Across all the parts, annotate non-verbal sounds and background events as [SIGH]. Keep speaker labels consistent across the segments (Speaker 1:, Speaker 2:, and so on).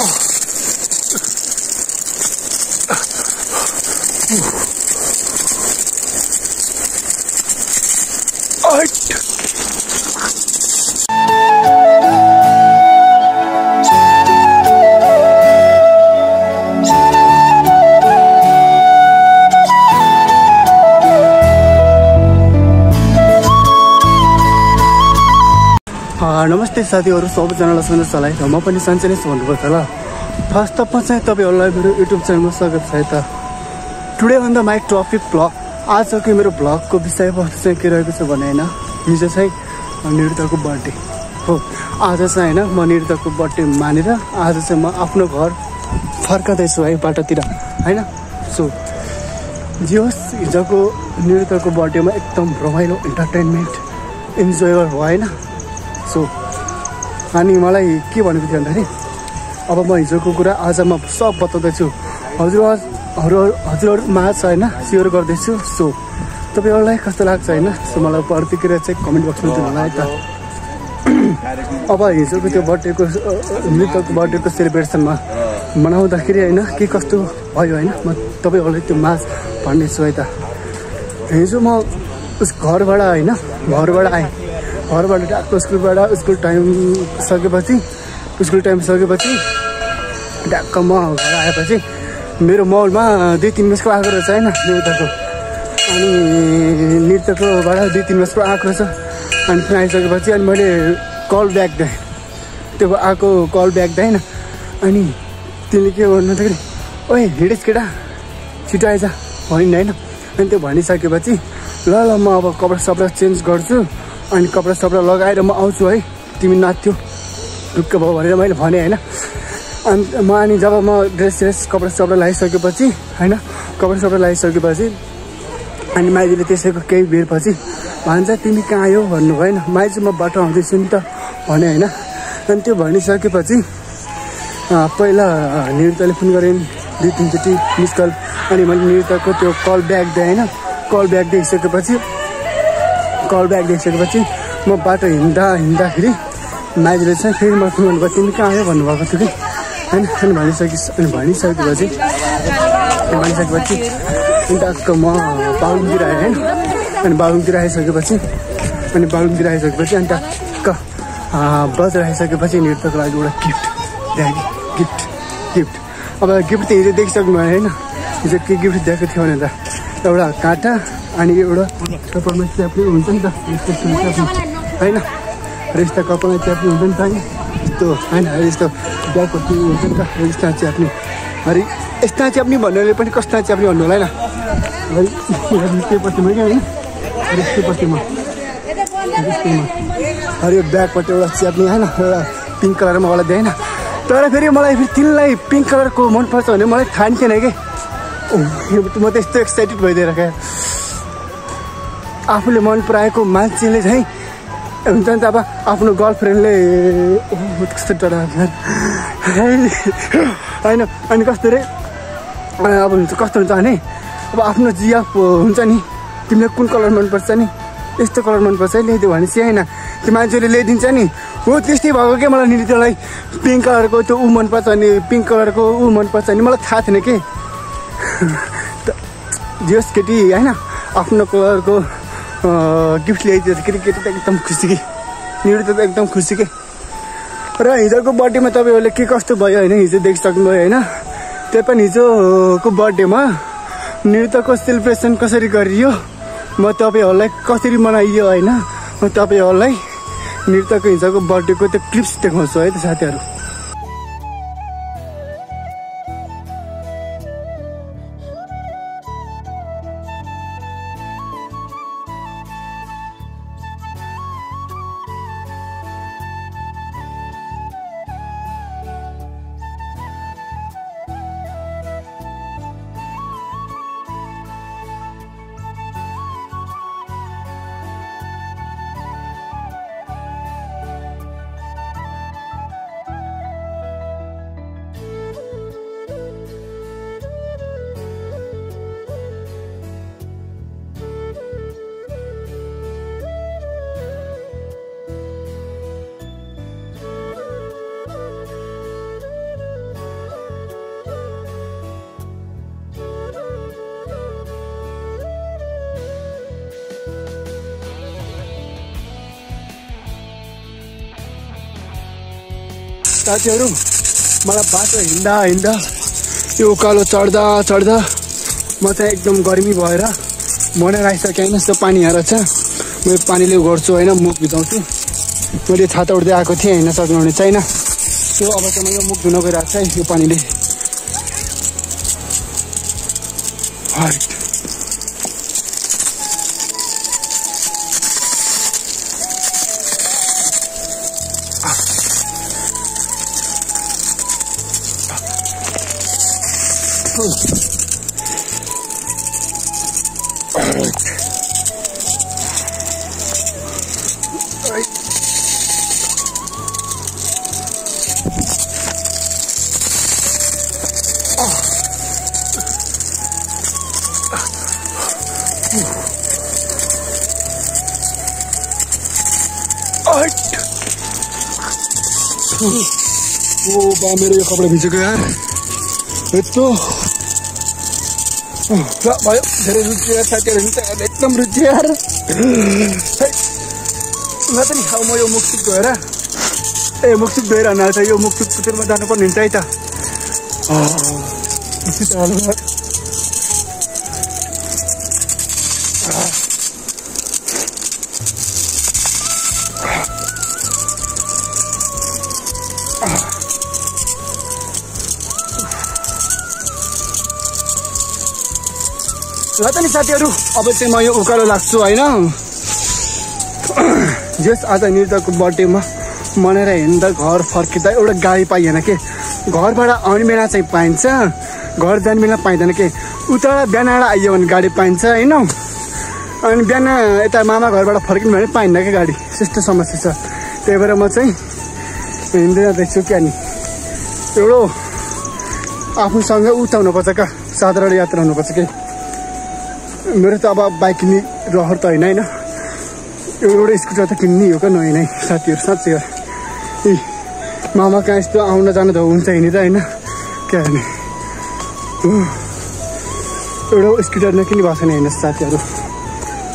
Speaker 1: Oh. नमस्ते साथीहरू सबैजनालाई सन्देश चलाइ र म पनि सन्चै नै भन्नुपर्छ ल। फर्स्ट अल चाहिँ तपाईँहरूलाई मेरो युट्युब च्यानलमा स्वागत छ त। Today on the my topic blog आजको मेरो ब्लगको विषयवस्तु चाहिँ के रहेको छ भने होइन हिजो चाहिँ नृत्यको बर्थडे हो आज चाहिँ होइन म नृत्यको बर्थडे मानेर आज चाहिँ म आफ्नो घर फर्काँदैछु है बाटोतिर होइन? सो जे होस् हिजोको नृत्यको बर्थडेमा एकदम रमाइलो इन्टरटेनमेन्ट इन्जोय भयो होइन? सो अनि मलाई के भनेको थियो भन्दाखेरि अब म हिजोको कुरा आज म सब बताउँदैछु। हजुर हजुर हजुरहरूमा छ होइन सेयर गर्दैछु। सो तपाईँहरूलाई कस्तो लाग्छ होइन? सो मलाई प्रतिक्रिया चाहिँ कमेन्ट बक्समा दिनु होला है त। [CLEARS THROAT] अब हिजोको त्यो बर्थडेको नृत्यको बर्थडेको सेलिब्रेसनमा मनाउँदाखेरि होइन के कस्तो भयो होइन म तपाईँहरूलाई त्यो माझ भन्नेछु है त। हिजो म उस घरबाट होइन घरबाट आएँ। घरबाट ट्याक्क स्कुलबाट स्कुल टाइम सकेपछि स्कुल टाइम सकेपछि ट्याक्क म घर आएपछि मेरो मलमा दुई तिन बजीको आएको रहेछ होइन नृत्यको अनि नृत्यकोबाट दुई तिन बजीको आएको रहेछ अनि त्यहाँ आइसकेपछि अनि मैले कल ब्याक दिएँ त्यो आएको कल ब्याक दिएँ होइन अनि तिमीले के भन्दाखेरि ओए हिँडेस् केटा छिटो आइज भनिन् होइन अनि त्यो भनिसकेपछि ल ल म अब कपडा सपडा चेन्ज गर्छु। अनि कपडा सपडा लगाएर म आउँछु है। तिमी नाच्थ्यौ। ढुक्क भयो भनेर मैले भनेँ होइन? अनि म अनि जब म ड्रेस ड्रेस कपडा सपडा लगाइसकेपछि होइन? कपडा सपडा लगाइसकेपछि अनि माइतीले त्यसैको केही बेरपछि भन्छ तिमी कहाँ आयो? भन्नु होइन माइती म बाटो आउँदैछु नि त भने होइन? अनि त्यो भनिसकेपछि पहिला नृत्यले फोन गरेँ दुई तिनचोटि मिस कल। अनि मैले नृत्यको त्यो कल ब्याग दिएँ होइन? कल ब्याग दिइसकेपछि कल ब्याग दिइसकेपछि म बाटो हिँड्दा हिँड्दाखेरि माइजूले चाहिँ फेरि म फोन गर्नुभयो तिमी कहाँ आयो? भन्नुभएको थियो कि। होइन अनि भनिसके अनि भनिसकेपछि भनिसकेपछि अनि टक्क म बाहुनतिर आएँ होइन। अनि बाहुनतिर आइसकेपछि अनि बाहुनतिर आइसकेपछि अनि टक्क बजार आइसकेपछि नृत्यको लागि एउटा गिफ्ट ड्याडी गिफ्ट गिफ्ट अब गिफ्ट त हिजो देखिसक्नु होइन। हिजो के गिफ्ट दिएको थियो भने त एउटा काँटा अनि एउटा कपालमा च्याप्ने हुन्छ नि त। यस्तो होइन र यस्ता कपालमा च्याप्ने हुन्छ नि त। होइन त्यो होइन यस्तो ब्यागको टिभी हुन्छ नि त। यस्ता च्याप्ने अरे यस्ता च्याप्ने भन्नेले पनि कस्ता च्याप्ने भन्नु होला होइन? त्यो पछिमा क्या होइन? त्यो त्यस्तोमा अरे यो ब्यागपट्टि एउटा च्याप्ने होइन? एउटा पिङ्क कलरमा वाला दिएन तर फेरि मलाई फेरि तिनलाई पिङ्क कलरको मनपर्छ भने मलाई थाहा थिएन कि। म त यस्तो एक्साइटेड भइदिएर क्या आफूले मन पराएको मान्छेले चाहिँ हुन्छ नि त अब आफ्नो गर्लफ्रेन्डले कस्तो डरा होइन अनि कस्तो रे? अब हुन्छ कस्तो हुन्छ भने अब आफ्नो जिया हुन्छ नि तिमीलाई कुन कलर मनपर्छ नि? यस्तो कलर मनपर्छ है ल्याइदियो भने चाहिँ होइन त्यो मान्छेले ल्याइदिन्छ नि हो त्यस्तै भएको क्या मलाई नृत्यलाई पिङ्क कलरको त्यो ऊ मनपर्छ अनि पिङ्क कलरको ऊ मनपर्छ नि मलाई थाहा थिएन कि? [LAUGHS] जस केटी होइन आफ्नो कलरको गिफ्ट ल्याइदिँदाखेरि केटी त एकदम खुसी कि। नृत्य त एकदम खुसी कि। र हिजोको बर्थडेमा तपाईँहरूले के कस्तो भयो होइन हिजो देखिसक्नुभयो होइन। त्यही पनि हिजोको बर्थडेमा नृत्यको सेलिब्रेसन कसरी गरियो म तपाईँहरूलाई कसरी मनाइयो होइन म तपाईँहरूलाई नृत्यको हिजोको बर्थडेको त्यो क्लिप्स देखाउँछु है त साथीहरू। साथीहरू मलाई बाटो हिँड्दा हिँड्दा यो उकालो चढ्दा चढ्दा म चाहिँ एकदम गर्मी भएर मरेर आइसकेँ होइन यस्तो पानी यहाँ रहेछ म यो पानीले गर्छु होइन मुख भिजाउँछु मैले छाता उठ्दै आएको थिएँ हिँड्न सक्नुहुने छैन त्यो अब चाहिँ म यो मुख धुन गइरहेको छ है यो पानीले हाइट ओ बा मेरो यो कपडा भिजेको यार यस्तो अँ, भयो धेरै रुचि त एकदम रुचि यार है, ल त नि अब म यो मुक्सुक गएर ए मुक्सुक गएर हुन छ यो मुक्सुक पुतेरमा जानुपर्ने हुन्छ है त ल त नि साथीहरू अब चाहिँ म यो उकालो लाग्छु होइन? जस आज निर्धको बर्थडेमा मनाएर हिँड्दा घर फर्किँदा एउटा गाडी पाइएन के? घरबाट आउने बेला चाहिँ पाइन्छ घर जाने बेला पाइँदैन के? उताबाट बिहान आइयो भने गाडी पाइन्छ होइन? अनि बिहान यता मामा घरबाट फर्किनु भने पाइन्न क्या गाडी? त्यस्तो समस्या छ। त्यही भएर म चाहिँ हिँड्दै जाँदैछु क्या नि एउटा आफूसँग उता हुनुपर्छ क्या साधारण यात्रा हुनुपर्छ कि? मेरो त अब बाइक किन्ने रहर त होइन होइन। एउटा स्कुटर त किन्ने हो क्या नयाँ नै साथीहरू साँच्चै हो। ए मामा कहाँ यस्तो आउन जानु त हुन्छ हिँड्ने त होइन? क्या भने? एउटा स्कुटर नकिन्ने भएको छैन हेर्नुहोस् साथीहरू।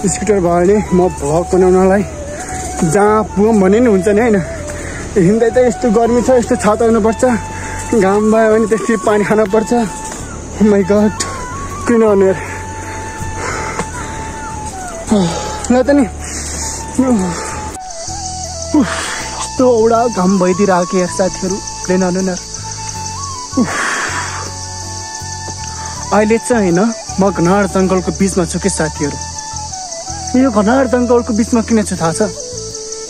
Speaker 1: स्कुटर भयो भने म भ्लग बनाउनलाई जहाँ पुगौँ भने नि हुन्छ नि होइन? हिँड्दै त यस्तो गर्मी छ यस्तो छाता हुनुपर्छ घाम भयो भने त्यसरी पानी खानुपर्छ। माइ गड किन भनेर ल त नि कस्तो औडा घाम भइदिइरहेको यार साथीहरू प्लेन अनुहार अहिले चाहिँ होइन म घनाड जङ्गलको बिचमा छु कि साथीहरू? यो घनाड जङ्गलको बिचमा किन छु थाहा छ?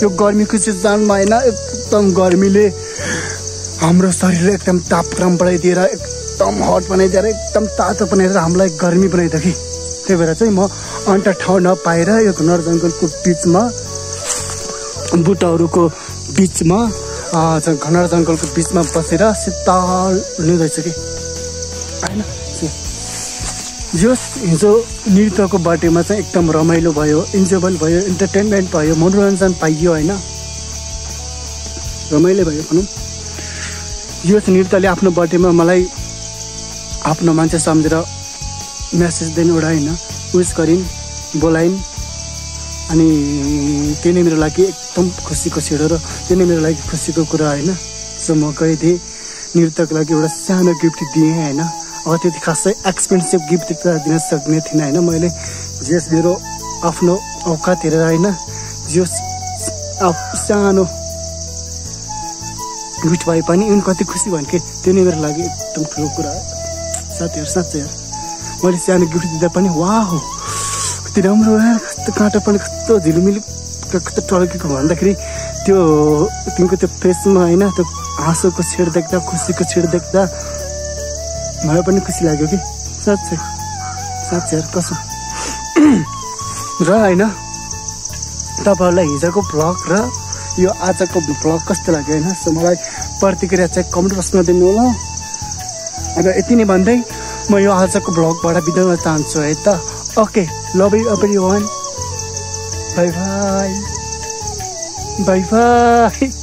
Speaker 1: यो गर्मीको सिजनमा होइन एकदम गर्मीले हाम्रो शरीर एकदम तापक्रम बढाइदिएर एकदम हट बनाइदिएर एकदम तातो बनाइदिएर हामीलाई गर्मी बनाइदियो कि। त्यही भएर चाहिँ म अन्त ठाउँ नपाएर यो घनर जङ्गलको बिचमा बुट्टाहरूको बिचमा घनर जङ्गलको बिचमा बसेर शीतल लिँदैछु कि? होइन? जस हिजो नृत्यको बर्थडेमा चाहिँ एकदम रमाइलो भयो इन्जोयबल भयो इन्टरटेनमेन्ट भयो मनोरञ्जन पाइयो होइन? रमाइलो भयो भनौँ। यस नृत्यले आफ्नो बर्थडेमा मलाई आफ्नो मान्छे सम्झेर मेसेज दिनु एउटा होइन? विस गरिन् बोलाइन् अनि त्यही नै मेरो लागि एकदम खुसीको छिडो र त्यही नै मेरो लागि खुसीको कुरा होइन सो म गइदिएँ नृत्यको लागि एउटा सानो गिफ्ट दिएँ होइन अब त्यति खासै एक्सपेन्सिभ गिफ्ट त दिन सक्ने थिइनँ होइन मैले जस मेरो आफ्नो औकात हेरेर होइन आफ- सानो गिफ्ट भए पनि उनी कति खुसी भयो कि त्यो नै मेरो लागि एकदम ठुलो कुरा हो। साथीहरू साँच्चै हो। मैले सानो गिफ्ट दिँदा पनि वा हो। कति राम्रो यार कस्तो काँटो पनि कस्तो झिलिमिली कस्तो टल्केको भन्दाखेरि त्यो तिमीको त्यो फेसमा होइन त्यो हाँसोको छेड देख्दा खुसीको छेड देख्दा मलाई पनि खुसी लाग्यो कि? साँच्चै साँच्चै कसम र होइन तपाईँहरूलाई हिजोको भ्लग र यो आजको भ्लग कस्तो लाग्यो होइन? सो मलाई प्रतिक्रिया चाहिँ कमेन्ट बक्समा दिनु होला अब यति नै भन्दै म यो आजको भ्लगबाट बिदा हुन चाहन्छु है त okay love you everyone bye bye bye bye